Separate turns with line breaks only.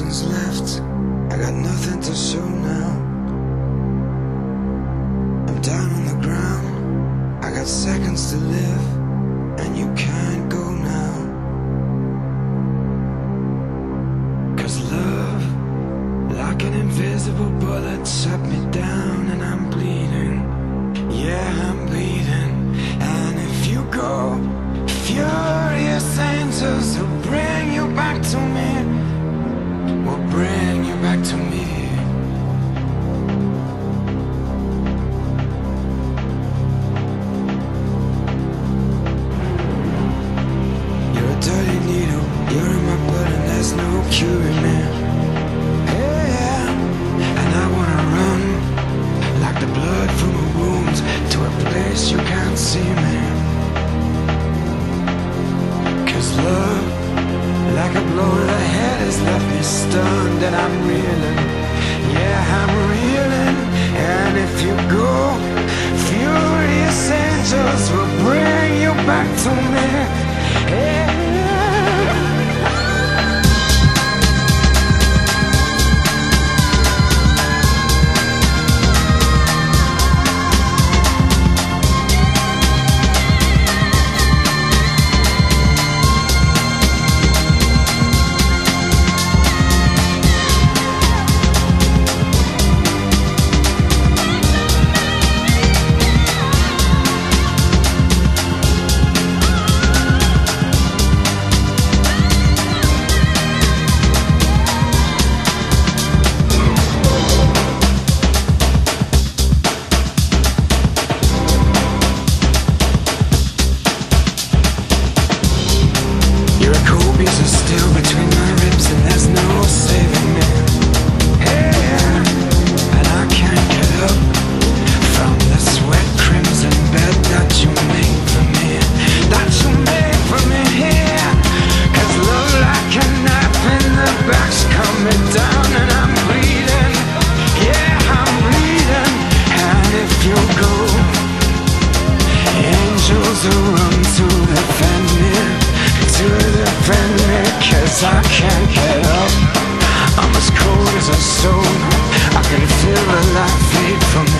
lessons left. I got nothing to show now. I'm down on the ground. I got seconds to live, and you can't go now. Cause love, like an invisible bullet, shut me down, and I'm bleeding. Yeah, I'm bleeding. And if you go, furious has left me stunned and I'm reeling. Yeah, I'm reeling. And if you go, furious angels will bring you back to me. I can feel the light fade from me.